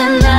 tonight